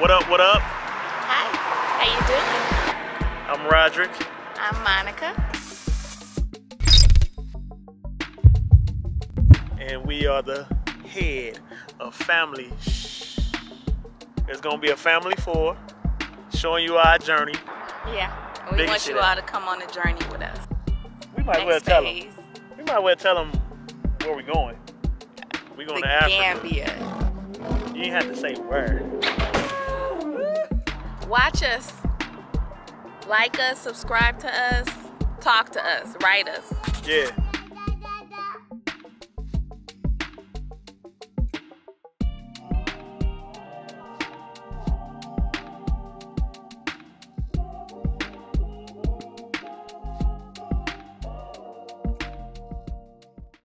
What up, what up? Hi, how you doing? I'm Rodrick. I'm Monica. And we are the head of family. There's gonna be a family four showing you our journey. Yeah, we Big want you all to come on the journey with us. We might Next well tell them. We might well tell them where we going. We going the to Africa. Gambia. You ain't have to say where. Watch us, like us, subscribe to us, talk to us, write us. Yeah.